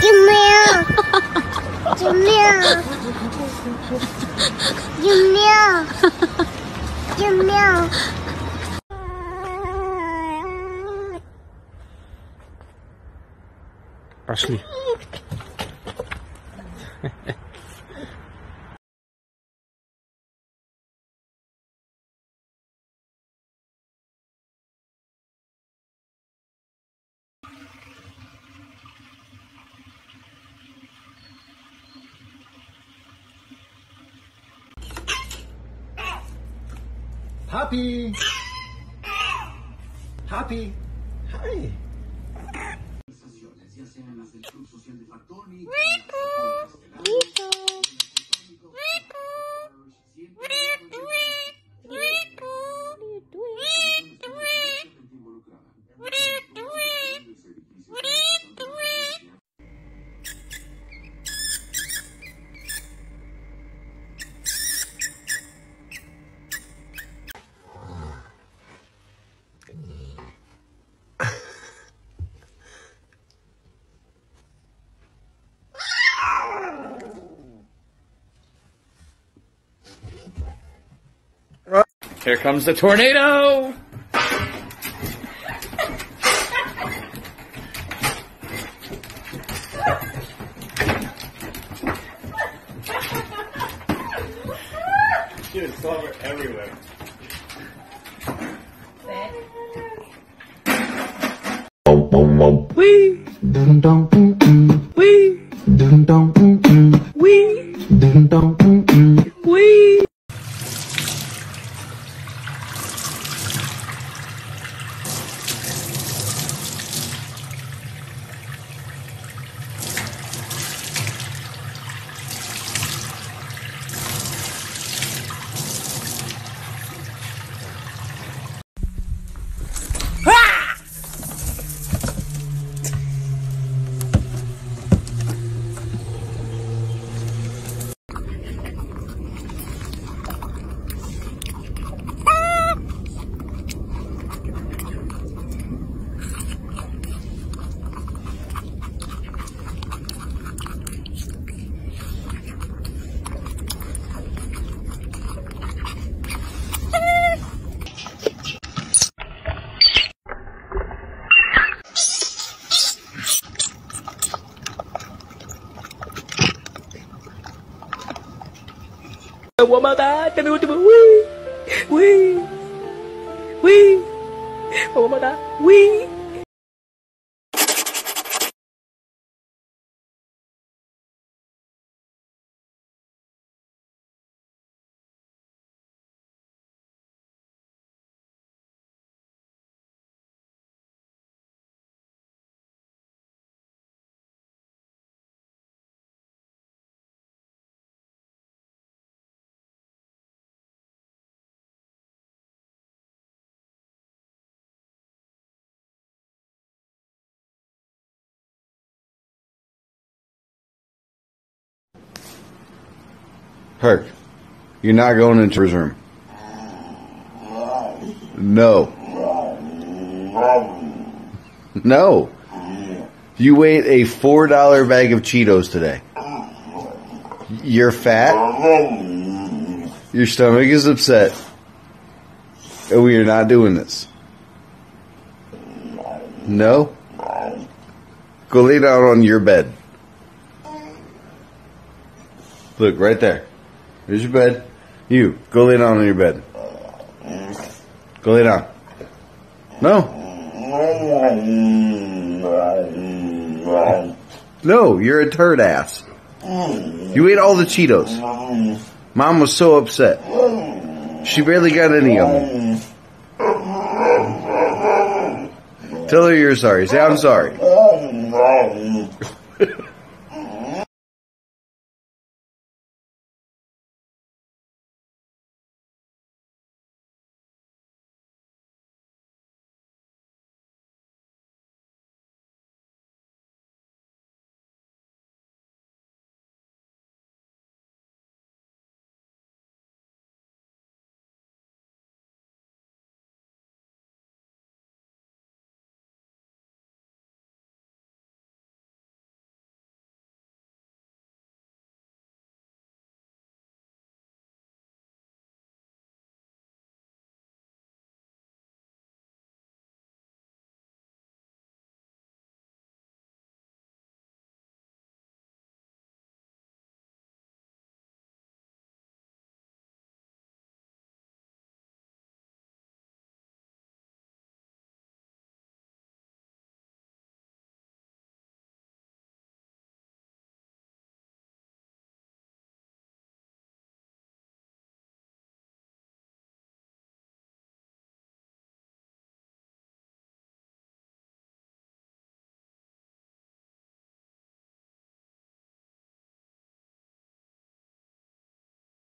救命！救命！救命！救命！Пошли. Happy. Happy. Hi. Here comes the tornado! Dude, it's over everywhere. Wee. Dum dum. Wee. Dum dum. Wee. Dum dum Time. Tell me what to do. Wee. Wee. Wee. One more Herc, you're not going into his room. No. No. You ate a four dollar bag of Cheetos today. You're fat. Your stomach is upset. And we are not doing this. No? Go lay down on your bed. Look, right there. There's your bed. You, go lay down on your bed. Go lay down. No. No, you're a turd ass. You ate all the Cheetos. Mom was so upset. She barely got any of them. Tell her you're sorry. Say, I'm sorry.